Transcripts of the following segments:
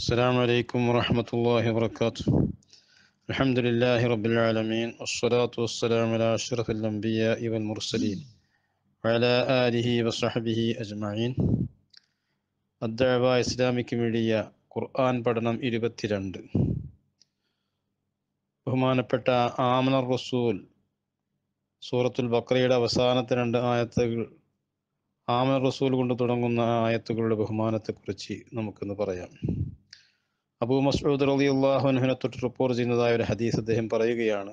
السلام عليكم ورحمة الله وبركاته الحمد لله رب العالمين والصلاة والسلام على أشرف الأنبياء والمرسلين وعلى آله وصحبه أجمعين الدعوة إسلامك media ഖുർആൻ പഠനം ഇരുപത്തിരണ്ട് ബഹുമാനപ്പെട്ട ആമനർ റസൂൽ സൂറത്തുൽ ബക്രയുടെ അവസാനത്തെ രണ്ട് ആയത്തുകൾ ആമനർ റസൂൽ കൊണ്ട് തുടങ്ങുന്ന ആയത്തുകളുടെ ബഹുമാനത്തെക്കുറിച്ച് നമുക്കിന്ന് പറയാം അബൂ മസ്ഊദ് റളിയല്ലാഹു അൻഹുവിനെ തൊട്ട് റിപ്പോർട്ട് ചെയ്യുന്നതായ ഒരു ഹദീസ് അദ്ദേഹം പറയുകയാണ്.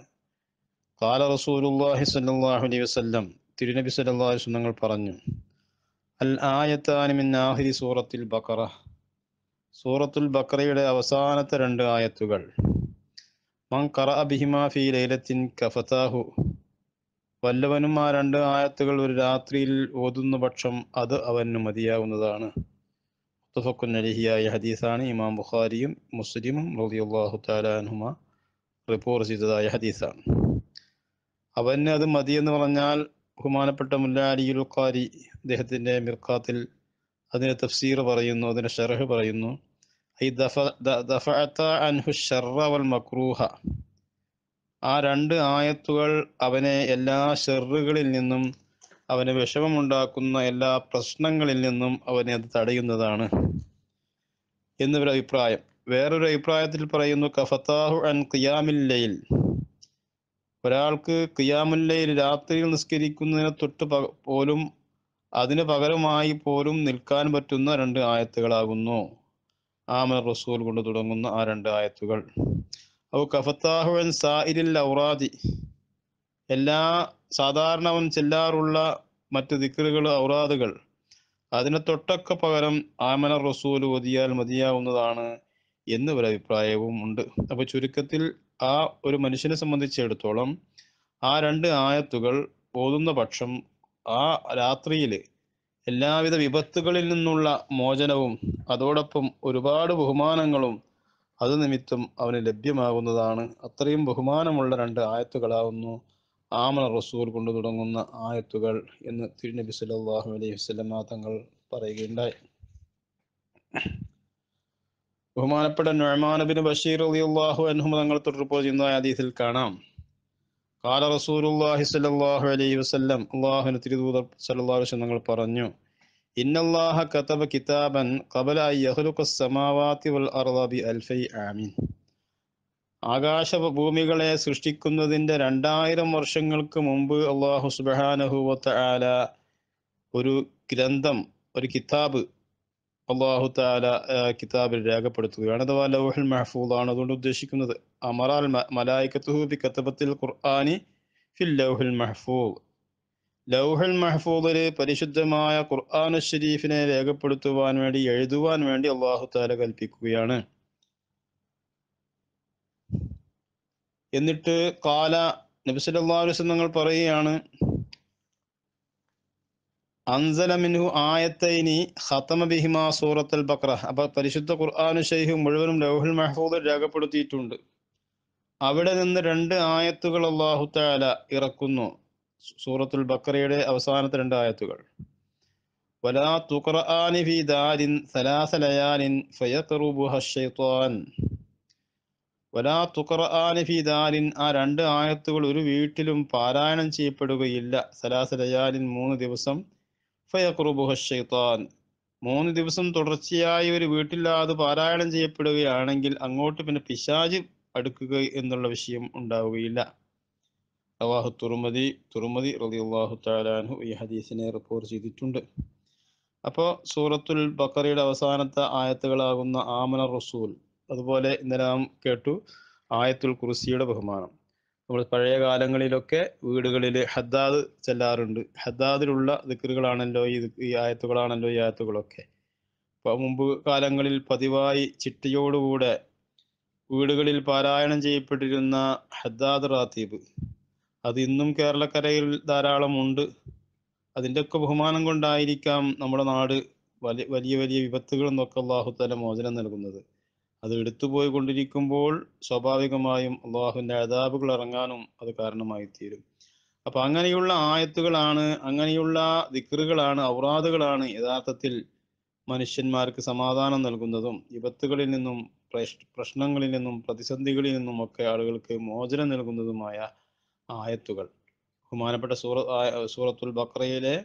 കാല റസൂലുള്ളാഹി സ്വല്ലല്ലാഹു അലൈഹി വസല്ലം തിരുനബി അലൈഹി വസല്ലം പറഞ്ഞു അൽ ആയത്താനിമിൻ ആഖിരി സൂറത്തിൽ ബഖറ. സൂറത്തുൽ ബഖറയുടെ അവസാനത്തെ രണ്ട് ആയത്തുകൾ മൻ ഖറഅ ബിഹിമാ ഫീ ലൈലത്തിൻ കഫതാഹു. വല്ലവനും ആ രണ്ട് ആയത്തുകൾ ഒരു രാത്രിയിൽ ഓതുന്ന പക്ഷം അത് അവന് മതിയാവുന്നതാണ്. മുത്തഫക്കുൻ ഹദീസാണ് ഇമാം ബുഖാരിയും മുസ്ലിമും റളിയല്ലാഹു താലാൻഹുമ റിപ്പോർട്ട് ചെയ്തതായ ഹദീസാണ്. അവന് അത് മതിയെന്ന് പറഞ്ഞാൽ ബഹുമാനപ്പെട്ട മുല്ല അലിയുൽ ഖാരി അദ്ദേഹത്തിന്റെ മിർഖാത്തിൽ അതിന്റെ തഫ്സീർ പറയുന്നു അതിന്റെ ഷെറഹ് പറയുന്നു. അൻഹു വൽ മക്രൂഹ. ആ രണ്ട് ആയത്തുകൾ അവനെ എല്ലാ ഷെറുകളിൽ നിന്നും അവന് വിഷമമുണ്ടാക്കുന്ന എല്ലാ പ്രശ്നങ്ങളിൽ നിന്നും അവനെ അത് തടയുന്നതാണ് എന്നൊരു അഭിപ്രായം. വേറൊരു അഭിപ്രായത്തിൽ പറയുന്നു കഫത്താഹു അൻ ഖിയാമില്ലയിൽ ഒരാൾക്ക് ഖിയാമുല്ലയിൽ രാത്രിയിൽ നിസ്കരിക്കുന്നതിനെ തൊട്ട് പോലും അതിന് പകരമായി പോലും നിൽക്കാൻ പറ്റുന്ന രണ്ട് ആയത്തുകളാകുന്നു. ആമൽ റസൂൽ കൊണ്ട് തുടങ്ങുന്ന ആ രണ്ട് ആയത്തുകൾ. ഔ കഫത്താഹു അൻ സായിരിൽ ഔറാദി എല്ലാ സാധാരണ അവൻ ചെല്ലാറുള്ള മറ്റ് ദിക്കറുകൾ ഔറാദുകൾ. അതിന് തൊട്ടൊക്കെ പകരം ആമന റസൂൽ ഒതിയാൽ മതിയാവുന്നതാണ് എന്ന് ഒരു അഭിപ്രായവും ഉണ്ട്. അപ്പൊ ചുരുക്കത്തിൽ ആ ഒരു മനുഷ്യനെ സംബന്ധിച്ചിടത്തോളം ആ രണ്ട് ആയത്തുകൾ ഓതുന്ന പക്ഷം ആ രാത്രിയിൽ എല്ലാവിധ വിപത്തുകളിൽ നിന്നുള്ള മോചനവും അതോടൊപ്പം ഒരുപാട് ബഹുമാനങ്ങളും അത് നിമിത്തം അവന് ലഭ്യമാകുന്നതാണ്. അത്രയും ബഹുമാനമുള്ള രണ്ട് ആയത്തുകളാവുന്നു. ആമന റസൂൽ കൊണ്ട് തുടങ്ങുന്ന ആയത്തുകൾ എന്ന് തിരുനബി സല്ലല്ലാഹു അലൈഹി വസ്ലമ തങ്ങൾ പറയുകയുണ്ടായി. ബഹുമാനപ്പെട്ട നുഅ്മാൻ ബിൻ ബഷീർ റളിയല്ലാഹു അൻഹു തങ്ങൾ തൊട്ട് റിപ്പോർട്ട് ചെയ്യുന്ന ഹദീസിൽ കാണാം. കാല റസൂലുള്ളാഹി സല്ലാഹു അലൈഹി വസ്ലം അല്ലാഹുവിന്റെ തിരുദൂതർ സല്ലല്ലാഹു അലൈഹി തങ്ങൾ പറഞ്ഞു ഇന്നല്ലാഹ കതബ കിതാബൻ ഖബല യഹ്ലുഖ സമാവാതി വൽ അർദ ബി അൽഫൈ ആമീൻ. ആകാശ ഭൂമികളെ സൃഷ്ടിക്കുന്നതിന്റെ രണ്ടായിരം വർഷങ്ങൾക്ക് മുമ്പ് അള്ളാഹു സുബ്ഹാനഹു ആല ഒരു ഗ്രന്ഥം ഒരു കിതാബ് അള്ളാഹു താല കിതാബിൽ രേഖപ്പെടുത്തുകയാണ്. അഥവാ ലൗഹുൽ മെഹഫൂദ് ആണ് അതുകൊണ്ട് ഉദ്ദേശിക്കുന്നത്. അമറാൽ മലായിക്കത്തുഹു ബി കത്തബത്തിൽ ഖുർആാനി ഫിൽ ലൗഹുൽ മെഹഫൂദ്. ലൗഹുൽ മെഹഫൂദിൽ പരിശുദ്ധമായ ഖുർആാനു ഷരീഫിനെ രേഖപ്പെടുത്തുവാൻ വേണ്ടി എഴുതുവാൻ വേണ്ടി അള്ളാഹു താല കൽപ്പിക്കുകയാണ്. എന്നിട്ട് കാല നബി നിങ്ങൾ പറയുകയാണ് അൻസല മിൻഹു ആയത്തൈനി ഹത്തമ ബിഹിമ സൂറത്തുൽ ബക്ര അപ്പൊ പരിശുദ്ധ ഖുർആൻ ഷൈഹ് മുഴുവനും ലൗഹുൽ മഹ്ഫൂദിൽ രേഖപ്പെടുത്തിയിട്ടുണ്ട്. അവിടെ നിന്ന് രണ്ട് ആയത്തുകൾ അള്ളാഹു തആല ഇറക്കുന്നു സൂറത്തുൽ ബക്രയുടെ അവസാനത്തെ രണ്ട് ആയത്തുകൾ. വലാ തുഖറആനി ഫീ ദാരിൻ സലാസ ലയാലിൻ ഫയഖറുബുഹ വലാ ദാരിൻ ആ രണ്ട് ആയത്തുകൾ ഒരു വീട്ടിലും പാരായണം ചെയ്യപ്പെടുകയില്ല. സലാസലയാലിൻ മൂന്ന് ദിവസം. ശൈത്താൻ മൂന്ന് ദിവസം തുടർച്ചയായി ഒരു വീട്ടിൽ അത് പാരായണം ചെയ്യപ്പെടുകയാണെങ്കിൽ അങ്ങോട്ട് പിന്നെ പിശാജ് അടുക്കുക എന്നുള്ള വിഷയം ഉണ്ടാവുകയില്ല. അള്ളാഹു തുറുമതി തുറുമതി അള്ളാഹു താലാൻഹു ഈ ഹദീസിനെ റിപ്പോർട്ട് ചെയ്തിട്ടുണ്ട്. അപ്പോൾ സൂറത്തുൽ ബക്കറിയുടെ അവസാനത്തെ ആയത്തുകളാകുന്ന ആമന റസൂൽ. അതുപോലെ ഇന്നലെ നാം കേട്ടു ആയത്തുൽ കുറിസിയുടെ ബഹുമാനം. നമ്മൾ പഴയ കാലങ്ങളിലൊക്കെ വീടുകളിൽ ഹദ്ദാദ് ചെല്ലാറുണ്ട്. ഹദ്ദാദിലുള്ള ദിക്കറുകളാണല്ലോ ഈ ഈ ആയത്തുകളാണല്ലോ ഈ ആയത്തുകളൊക്കെ. അപ്പോൾ മുമ്പ് കാലങ്ങളിൽ പതിവായി ചിട്ടയോടുകൂടെ വീടുകളിൽ പാരായണം ചെയ്യപ്പെട്ടിരുന്ന ഹദ്ദാദ് റാത്തീബ് അത് ഇന്നും കേരളക്കരയിൽ ധാരാളം ഉണ്ട്. അതിന്റെയൊക്കെ ബഹുമാനം കൊണ്ടായിരിക്കാം നമ്മുടെ നാട് വലിയ വലിയ വിപത്തുകൾ നിന്നൊക്കെ അള്ളാഹു തല മോചനം നൽകുന്നത്. അത് എടുത്തുപോയി കൊണ്ടിരിക്കുമ്പോൾ സ്വാഭാവികമായും അള്ളാഹുവിന്റെ അതാബുകൾ ഇറങ്ങാനും അത് കാരണമായി തീരും അപ്പൊ അങ്ങനെയുള്ള ആയത്തുകളാണ് അങ്ങനെയുള്ള ദിക്റുകളാണ് ഔറാദുകളാണ് യഥാർത്ഥത്തിൽ മനുഷ്യന്മാർക്ക് സമാധാനം നൽകുന്നതും വിപത്തുകളിൽ നിന്നും പ്രശ്നങ്ങളിൽ നിന്നും പ്രതിസന്ധികളിൽ നിന്നും ഒക്കെ ആളുകൾക്ക് മോചനം നൽകുന്നതുമായ ആയത്തുകൾ ബഹുമാനപ്പെട്ട സൂറ സൂറത്തുൽ ബക്രയിലെ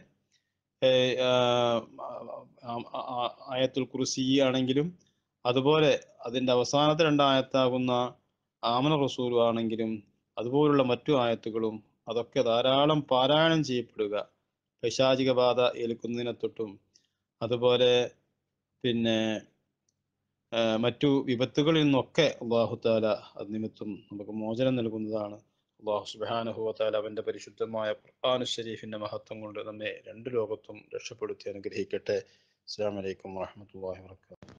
ആയത്തുൽ കുറിസി ആണെങ്കിലും അതുപോലെ അതിന്റെ അവസാനത്തെ രണ്ടായത്താകുന്ന ആമന റസൂലും ആണെങ്കിലും അതുപോലുള്ള മറ്റു ആയത്തുകളും അതൊക്കെ ധാരാളം പാരായണം ചെയ്യപ്പെടുക. പൈശാചിക ബാധ ഏൽക്കുന്നതിനെ തൊട്ടും. അതുപോലെ പിന്നെ മറ്റു വിപത്തുകളിൽ നിന്നൊക്കെ അള്ളാഹുത്താല അത് നിമിത്തം നമുക്ക് മോചനം നൽകുന്നതാണ്. അള്ളാഹു സുബാനഹുവത്താല അവന്റെ പരിശുദ്ധമായ ഖുർആാനു ഷരീഫിന്റെ മഹത്വം കൊണ്ട് നമ്മെ രണ്ട് ലോകത്തും രക്ഷപ്പെടുത്തി അനുഗ്രഹിക്കട്ടെ. അസ്സാം വലൈക്കും വാഹമത്തല്ലാഹി വർക്കാത്തു